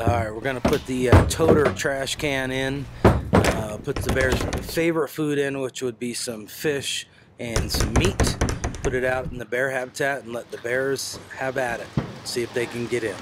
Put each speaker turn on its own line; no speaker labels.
Alright, we're going to put the uh, toter trash can in. Uh, put the bear's favorite food in, which would be some fish and some meat. Put it out in the bear habitat and let the bears have at it. See if they can get in.